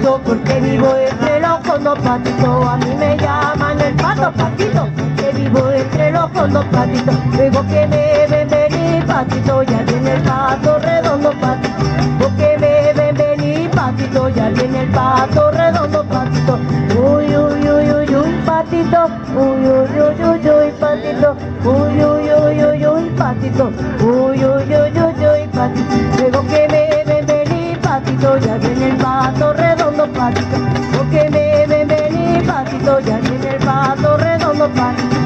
porque vivo entre los fondos patitos. A mí me llaman el pato patito, que vivo entre los fondos patitos. Luego que me ven venir patito, ya viene el pato redondo patito. Porque me ven venir patito, ya viene el pato redondo patito. Uy, uy, uy, uy, uy, patito. Uy, uy, uy, uy, uy, patito. Uy, uy, uy, uy, patito, ya viene el pato redondo patito.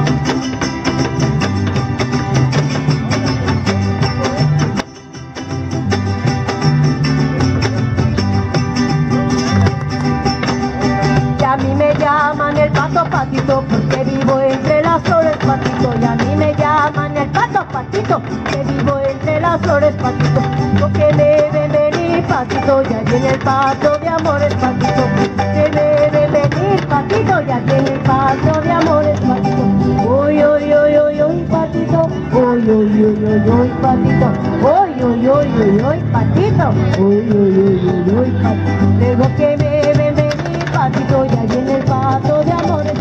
Y a mí me llaman el pato patito porque vivo entre las flores patito. Y a mí me llaman el pato patito que vivo entre las flores patito. Porque me ven venir patito, ya viene el pato de amores patito. Ya viene el pato de amores patito. Uy, uy, uy, uy, uy, patito. Uy, uy, uy, uy, uy, patito. Uy, uy, uy, uy, uy, patito. Uy, uy, uy, uy, uy, patito. Luego que me ven venir patito, ya viene el pato de amores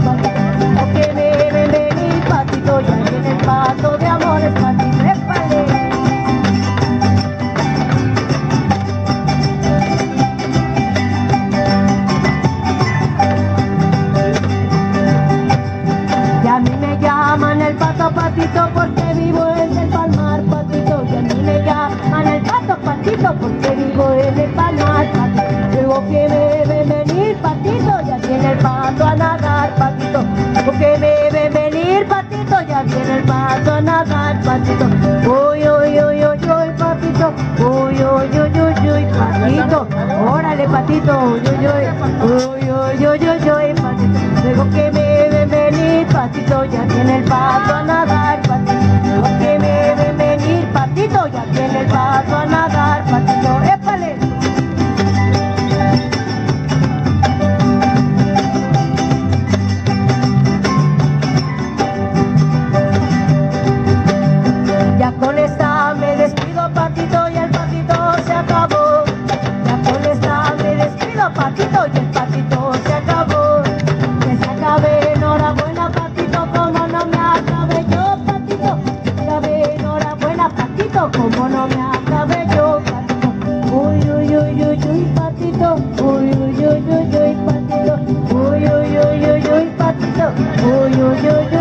patito porque vivo en el palmar patito. Y a mí me llaman el pato patito porque vivo en el palmar patito. Luego que me ven venir patito, ya viene el pato a nadar patito. Porque me ven venir patito, ya viene el pato a nadar patito. Uy, uy, uy, uy, uy, patito. Uy, uy, uy, uy, uy, patito. Órale, patito. Uy, uy, uy, uy, uy, uy, patito. Luego que me Patito, ya viene el pato a nadar, patito. Los que deben venir, patito, ya viene el pato a nadar, patito. ¡Épale! Ya con esta me despido, patito, y el patito se acabó. Ya con esta me despido, patito, ya uy uy patito, uy uy uy uy uy patito, uy uy uy uy uy patito, uy uy uy